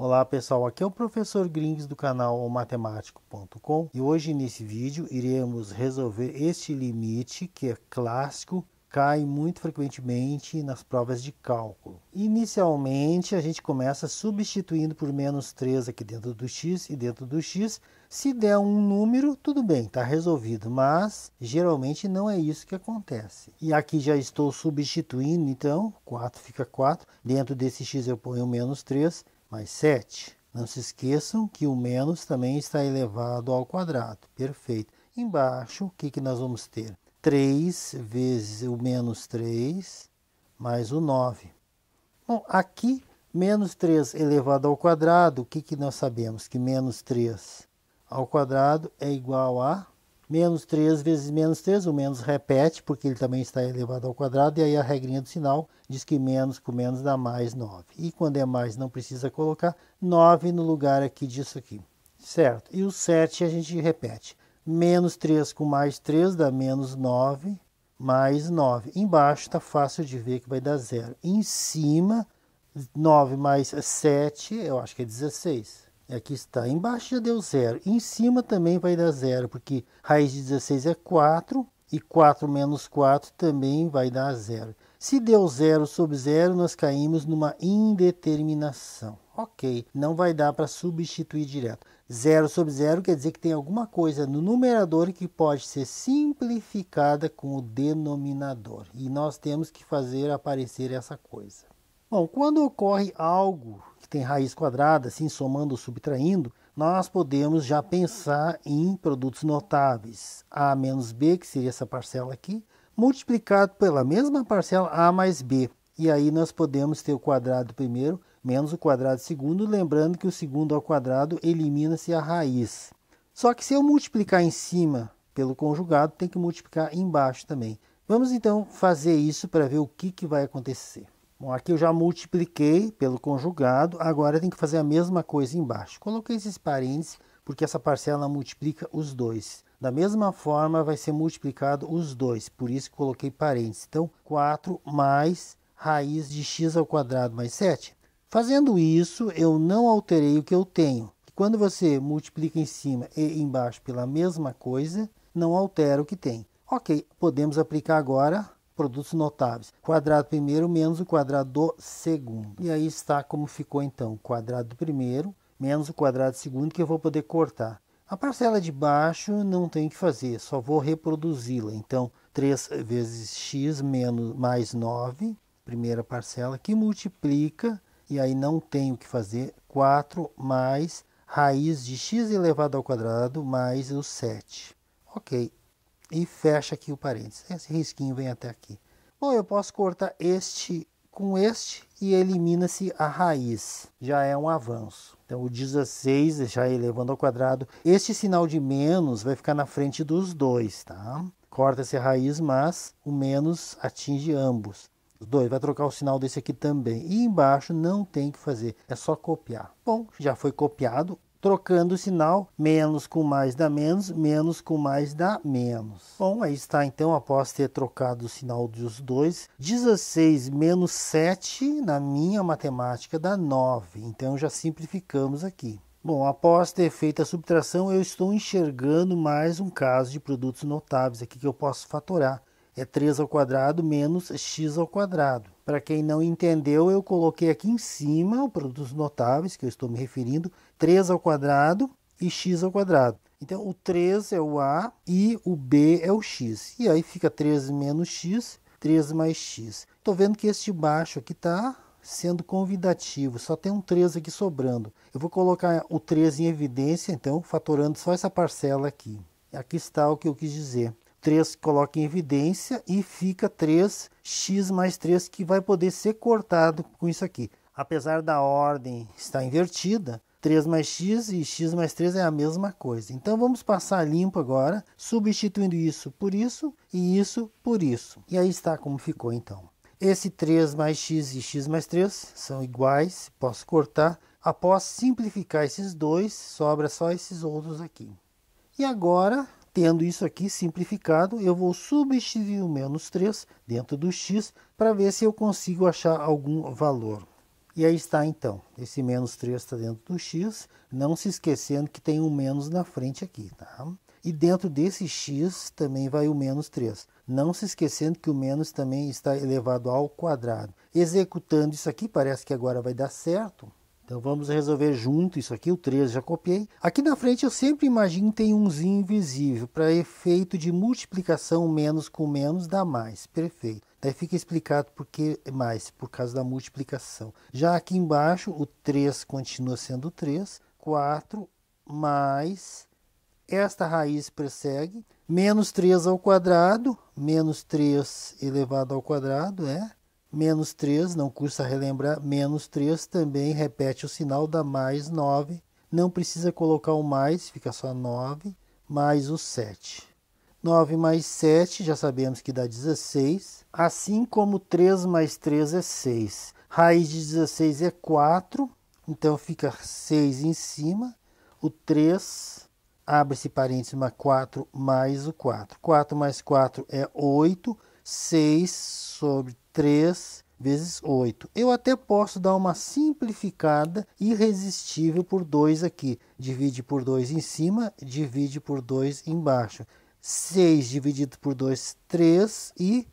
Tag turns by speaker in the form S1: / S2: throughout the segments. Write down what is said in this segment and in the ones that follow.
S1: Olá pessoal, aqui é o professor Grings do canal matemático.com e hoje nesse vídeo iremos resolver este limite que é clássico, cai muito frequentemente nas provas de cálculo. Inicialmente a gente começa substituindo por menos 3 aqui dentro do x e dentro do x. Se der um número, tudo bem, está resolvido, mas geralmente não é isso que acontece. E aqui já estou substituindo, então 4 fica 4, dentro desse x eu ponho menos 3 mais 7. Não se esqueçam que o menos também está elevado ao quadrado. Perfeito. Embaixo, o que, que nós vamos ter? 3 vezes o menos 3 mais o 9. Bom, aqui, menos 3 elevado ao quadrado, o que, que nós sabemos? Que menos 3 ao quadrado é igual a Menos 3 vezes menos 3, o menos repete, porque ele também está elevado ao quadrado, e aí a regrinha do sinal diz que menos com menos dá mais 9. E quando é mais, não precisa colocar 9 no lugar aqui disso aqui, certo? E o 7 a gente repete. Menos 3 com mais 3 dá menos 9, mais 9. Embaixo está fácil de ver que vai dar zero. Em cima, 9 mais 7, eu acho que é 16. Aqui está. Embaixo já deu zero. Em cima também vai dar zero, porque raiz de 16 é 4 e 4 menos 4 também vai dar zero. Se deu zero sobre zero, nós caímos numa indeterminação. Ok, não vai dar para substituir direto. Zero sobre zero quer dizer que tem alguma coisa no numerador que pode ser simplificada com o denominador. E nós temos que fazer aparecer essa coisa. Bom, quando ocorre algo que tem raiz quadrada, assim, somando ou subtraindo, nós podemos já pensar em produtos notáveis. A menos B, que seria essa parcela aqui, multiplicado pela mesma parcela A mais B. E aí nós podemos ter o quadrado primeiro menos o quadrado segundo, lembrando que o segundo ao quadrado elimina-se a raiz. Só que se eu multiplicar em cima pelo conjugado, tem que multiplicar embaixo também. Vamos então fazer isso para ver o que, que vai acontecer. Bom, aqui eu já multipliquei pelo conjugado, agora tem que fazer a mesma coisa embaixo. Coloquei esses parênteses porque essa parcela multiplica os dois. Da mesma forma vai ser multiplicado os dois, por isso que coloquei parênteses. Então, 4 mais raiz de x ao quadrado mais 7. Fazendo isso, eu não alterei o que eu tenho. Quando você multiplica em cima e embaixo pela mesma coisa, não altera o que tem. Ok, podemos aplicar agora produtos notáveis. Quadrado primeiro menos o quadrado do segundo. E aí está como ficou então, o quadrado do primeiro menos o quadrado do segundo que eu vou poder cortar. A parcela de baixo não tem que fazer, só vou reproduzi-la. Então, 3 vezes x menos mais 9, primeira parcela, que multiplica, e aí não tenho que fazer, 4 mais raiz de x elevado ao quadrado mais o 7. Ok, e fecha aqui o parênteses. Esse risquinho vem até aqui. Bom, eu posso cortar este com este e elimina-se a raiz. Já é um avanço. Então, o 16 já elevando ao quadrado. Este sinal de menos vai ficar na frente dos dois, tá? Corta-se a raiz, mas o menos atinge ambos. Os dois, vai trocar o sinal desse aqui também. E embaixo não tem que fazer, é só copiar. Bom, já foi copiado trocando o sinal, menos com mais dá menos, menos com mais dá menos. Bom, aí está então, após ter trocado o sinal dos dois, 16 menos 7 na minha matemática dá 9, então já simplificamos aqui. Bom, após ter feito a subtração, eu estou enxergando mais um caso de produtos notáveis aqui que eu posso fatorar é 3 ao quadrado menos x ao quadrado. Para quem não entendeu, eu coloquei aqui em cima o produtos notáveis, que eu estou me referindo, 3 ao quadrado e x ao quadrado. Então, o 3 é o A e o B é o x. E aí fica 3 menos x, 3 mais x. Estou vendo que este baixo aqui está sendo convidativo, só tem um 3 aqui sobrando. Eu vou colocar o 3 em evidência, então, fatorando só essa parcela aqui. Aqui está o que eu quis dizer. 3 coloca em evidência e fica 3x mais 3 que vai poder ser cortado com isso aqui. Apesar da ordem estar invertida, 3 mais x e x mais 3 é a mesma coisa. Então vamos passar limpo agora, substituindo isso por isso e isso por isso. E aí está como ficou então. Esse 3 mais x e x mais 3 são iguais, posso cortar. Após simplificar esses dois, sobra só esses outros aqui. E agora Tendo isso aqui simplificado, eu vou substituir o menos 3 dentro do x para ver se eu consigo achar algum valor. E aí está então, esse menos 3 está dentro do x, não se esquecendo que tem um menos na frente aqui, tá? E dentro desse x também vai o menos 3. Não se esquecendo que o menos também está elevado ao quadrado. Executando isso aqui, parece que agora vai dar certo. Então vamos resolver junto isso aqui, o 3 já copiei. Aqui na frente eu sempre imagino tem umzinho invisível. Para efeito de multiplicação, menos com menos dá mais. Perfeito. Daí fica explicado por que mais, por causa da multiplicação. Já aqui embaixo, o 3 continua sendo 3. 4 mais esta raiz persegue. Menos 3 ao quadrado, menos 3 elevado ao quadrado é menos 3, não custa relembrar, menos 3 também repete o sinal da mais 9. Não precisa colocar o mais, fica só 9, mais o 7. 9 mais 7, já sabemos que dá 16. Assim como 3 mais 3 é 6. Raiz de 16 é 4, então fica 6 em cima. O 3, abre-se parênteses, 4 mais o 4. 4 mais 4 é 8. 6 sobre 3 vezes 8. Eu até posso dar uma simplificada irresistível por 2 aqui. Divide por 2 em cima, divide por 2 embaixo. 6 dividido por 2, 3 e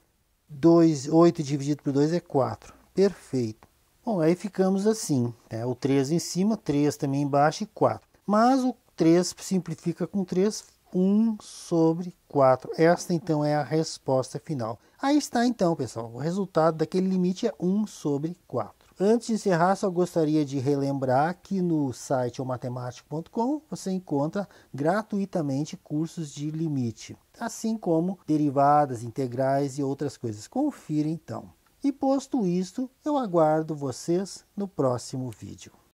S1: 2, 8 dividido por 2 é 4. Perfeito. Bom, aí ficamos assim. É, o 3 em cima, 3 também embaixo e 4. Mas o 3 simplifica com 3, 1 sobre 4. Esta então é a resposta final. Aí está então, pessoal. O resultado daquele limite é 1 sobre 4. Antes de encerrar, só gostaria de relembrar que no site omatemático.com você encontra gratuitamente cursos de limite, assim como derivadas, integrais e outras coisas. Confira então. E posto isto, eu aguardo vocês no próximo vídeo.